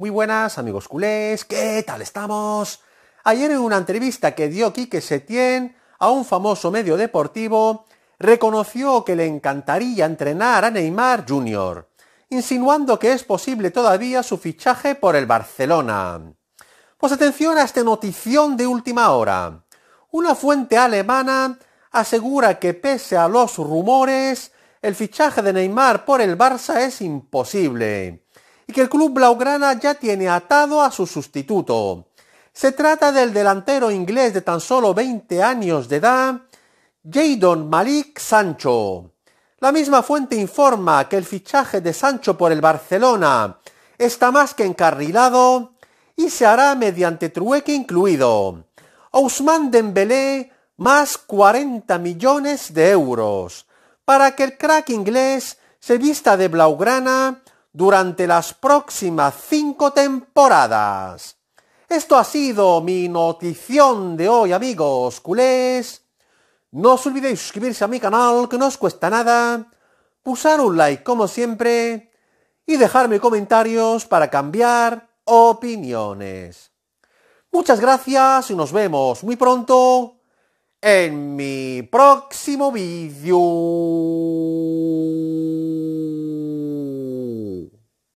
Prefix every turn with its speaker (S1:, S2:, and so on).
S1: Muy buenas, amigos culés, ¿qué tal estamos? Ayer en una entrevista que dio Quique Setién a un famoso medio deportivo, reconoció que le encantaría entrenar a Neymar Jr., insinuando que es posible todavía su fichaje por el Barcelona. Pues atención a esta notición de última hora. Una fuente alemana asegura que pese a los rumores, el fichaje de Neymar por el Barça es imposible y que el club blaugrana ya tiene atado a su sustituto. Se trata del delantero inglés de tan solo 20 años de edad, Jadon Malik Sancho. La misma fuente informa que el fichaje de Sancho por el Barcelona está más que encarrilado y se hará mediante trueque incluido. Ousmane Dembélé más 40 millones de euros para que el crack inglés se vista de blaugrana durante las próximas cinco temporadas. Esto ha sido mi notición de hoy, amigos culés. No os olvidéis suscribirse a mi canal, que no os cuesta nada, pulsar un like como siempre y dejarme comentarios para cambiar opiniones. Muchas gracias y nos vemos muy pronto en mi próximo vídeo.